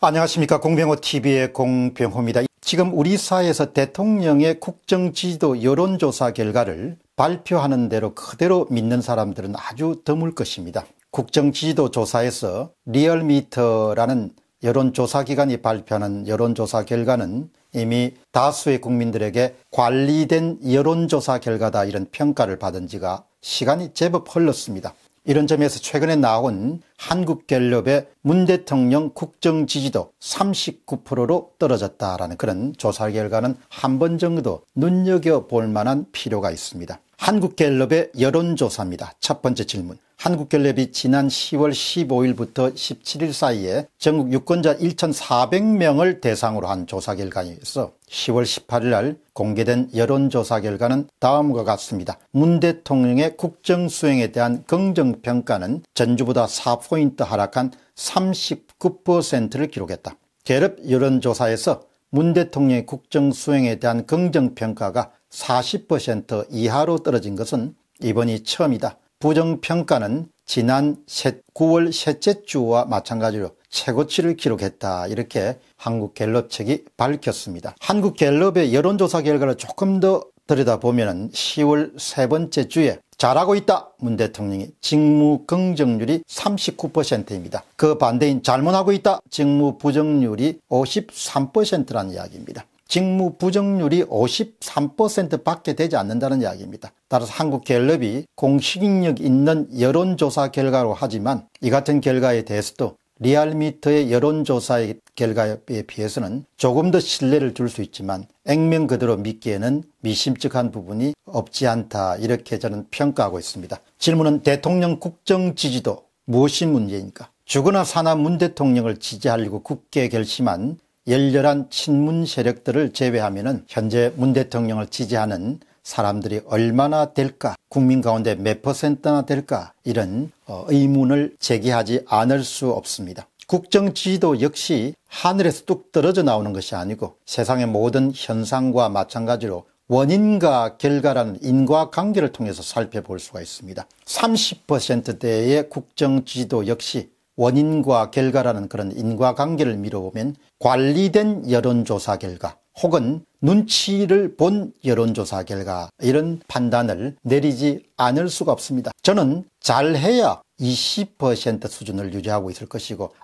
안녕하십니까 공병호 TV의 공병호입니다. 지금 우리 사회에서 대통령의 국정지도 여론조사 결과를 발표하는 대로 그대로 믿는 사람들은 아주 드물 것입니다. 국정지도 조사에서 리얼미터라는 여론조사기관이 발표하는 여론조사 결과는 이미 다수의 국민들에게 관리된 여론조사 결과다 이런 평가를 받은 지가 시간이 제법 흘렀습니다. 이런 점에서 최근에 나온 한국갤럽의 문 대통령 국정 지지도 39%로 떨어졌다라는 그런 조사 결과는 한 번 정도 눈여겨볼 만한 필요가 있습니다. 한국갤럽의 여론조사입니다. 첫 번째 질문. 한국갤럽이 지난 10월 15일부터 17일 사이에 전국 유권자 1,400명을 대상으로 한 조사 결과에서 10월 18일 날 공개된 여론조사 결과는 다음과 같습니다. 문 대통령의 국정 수행에 대한 긍정평가는 전주보다 4포인트 하락한 39%를 기록했다. 갤럽 여론조사에서 문 대통령의 국정 수행에 대한 긍정평가가 40% 이하로 떨어진 것은 이번이 처음이다. 부정평가는 지난 9월 셋째 주와 마찬가지로 최고치를 기록했다. 이렇게 한국갤럽 측이 밝혔습니다. 한국갤럽의 여론조사 결과를 조금 더 들여다보면 10월 세 번째 주에 잘하고 있다. 문 대통령이 직무 긍정률이 39%입니다. 그 반대인 잘못하고 있다. 직무 부정률이 53%라는 이야기입니다. 직무 부정률이 53% 밖에 되지 않는다는 이야기입니다. 따라서 한국갤럽이 공식력 있는 여론조사 결과로 하지만 이 같은 결과에 대해서도 리얼미터의 여론조사의 결과에 비해서는 조금 더 신뢰를 줄 수 있지만 액면 그대로 믿기에는 미심쩍한 부분이 없지 않다 이렇게 저는 평가하고 있습니다. 질문은 대통령 국정 지지도 무엇이 문제입니까? 죽으나 사나 문 대통령을 지지하려고 굳게 결심한 열렬한 친문 세력들을 제외하면 현재 문 대통령을 지지하는 사람들이 얼마나 될까 국민 가운데 몇 퍼센트나 될까 이런 어, 의문을 제기하지 않을 수 없습니다. 국정 지도 역시 하늘에서 뚝 떨어져 나오는 것이 아니고 세상의 모든 현상과 마찬가지로 원인과 결과라는 인과관계를 통해서 살펴볼 수가 있습니다. 30%대의 국정 지도 역시 원인과 결과라는 그런 인과관계를 미뤄보면 관리된 여론조사 결과 혹은 눈치를 본 여론조사 결과 이런 판단을 내리지 않을 수가 없습니다. 저는 잘해야 20% 수준을 유지하고 있을 것이고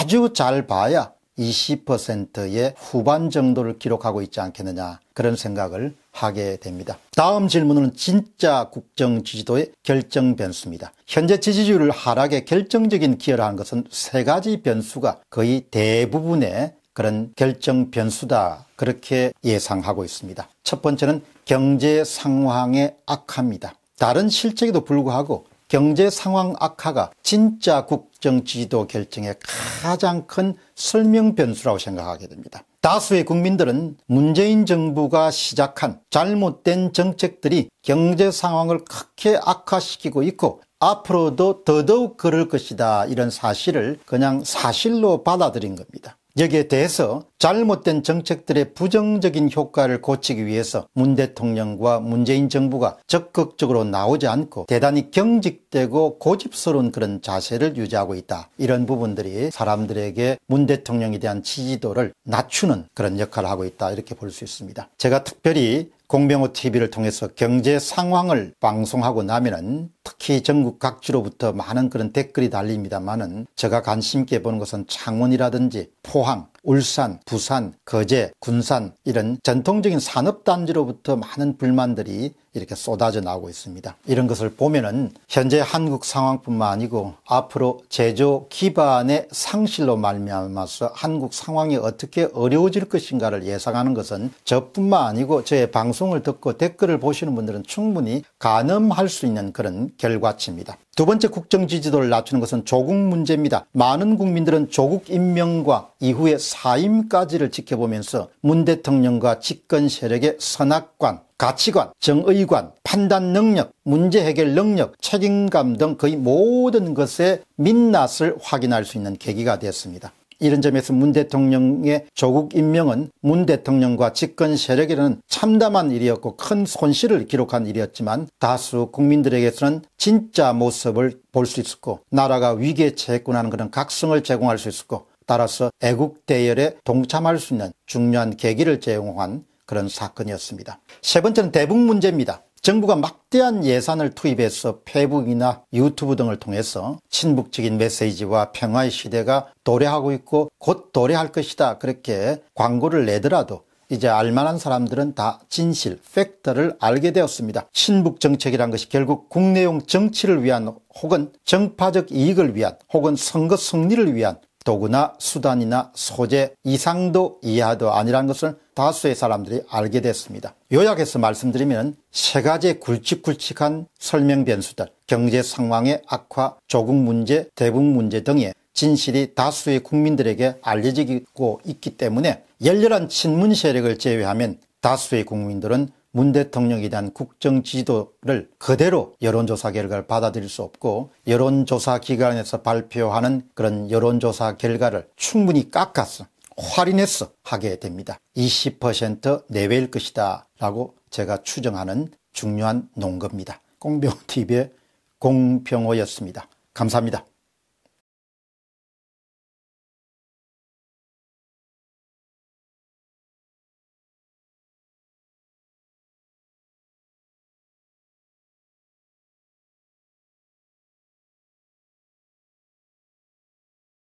아주 잘 봐야 20%의 후반 정도를 기록하고 있지 않겠느냐 그런 생각을 하게 됩니다. 다음 질문은 진짜 국정 지지도의 결정 변수입니다. 현재 지지율 하락에 결정적인 기여를 하는 것은 세 가지 변수가 거의 대부분의 그런 결정 변수다 그렇게 예상하고 있습니다. 첫 번째는 경제 상황의 악화입니다. 다른 실적에도 불구하고 경제 상황 악화가 진짜 국정 지도 결정의 가장 큰 설명 변수라고 생각하게 됩니다. 다수의 국민들은 문재인 정부가 시작한 잘못된 정책들이 경제 상황을 크게 악화시키고 있고 앞으로도 더더욱 그럴 것이다 이런 사실을 그냥 사실로 받아들인 겁니다. 여기에 대해서 잘못된 정책들의 부정적인 효과를 고치기 위해서 문 대통령과 문재인 정부가 적극적으로 나오지 않고 대단히 경직되고 고집스러운 그런 자세를 유지하고 있다. 이런 부분들이 사람들에게 문 대통령에 대한 지지도를 낮추는 그런 역할을 하고 있다. 이렇게 볼 수 있습니다. 제가 특별히 공병호 TV를 통해서 경제 상황을 방송하고 나면은 특히 전국 각지로부터 많은 그런 댓글이 달립니다만은 제가 관심 있게 보는 것은 창원이라든지 포항, 울산, 부산, 거제, 군산 이런 전통적인 산업단지로부터 많은 불만들이 이렇게 쏟아져 나오고 있습니다. 이런 것을 보면은 현재 한국 상황뿐만 아니고 앞으로 제조 기반의 상실로 말미암아서 한국 상황이 어떻게 어려워질 것인가를 예상하는 것은 저뿐만 아니고 저의 방송을 듣고 댓글을 보시는 분들은 충분히 가늠할 수 있는 그런 결과치입니다. 두 번째 국정 지지도를 낮추는 것은 조국 문제입니다. 많은 국민들은 조국 임명과 이후의 사임까지를 지켜보면서 문 대통령과 집권 세력의 선악관, 가치관, 정의관, 판단 능력, 문제 해결 능력, 책임감 등 거의 모든 것의 민낯을 확인할 수 있는 계기가 되었습니다. 이런 점에서 문 대통령의 조국 임명은 문 대통령과 집권 세력에는 참담한 일이었고 큰 손실을 기록한 일이었지만 다수 국민들에게서는 진짜 모습을 볼 수 있었고 나라가 위기에 처했구나 하는 그런 각성을 제공할 수 있었고 따라서 애국 대열에 동참할 수 있는 중요한 계기를 제공한 그런 사건이었습니다. 세 번째는 대북 문제입니다. 정부가 막대한 예산을 투입해서 페북이나 유튜브 등을 통해서 친북적인 메시지와 평화의 시대가 도래하고 있고 곧 도래할 것이다. 그렇게 광고를 내더라도 이제 알만한 사람들은 다 진실, 팩트를 알게 되었습니다. 친북 정책이란 것이 결국 국내용 정치를 위한 혹은 정파적 이익을 위한 혹은 선거 승리를 위한 도구나 수단이나 소재 이상도 이하도 아니라는 것을 다수의 사람들이 알게 됐습니다. 요약해서 말씀드리면 세 가지의 굵직굵직한 설명 변수들, 경제 상황의 악화, 조국 문제, 대북 문제 등의 진실이 다수의 국민들에게 알려지고 있기 때문에 열렬한 친문 세력을 제외하면 다수의 국민들은 문 대통령에 대한 국정 지도를 그대로 여론조사 결과를 받아들일 수 없고 여론조사 기관에서 발표하는 그런 여론조사 결과를 충분히 깎아서 할인해서 하게 됩니다. 20% 내외일 것이다 라고 제가 추정하는 중요한 논거입니다. 공병TV의 공병호였습니다. 감사합니다.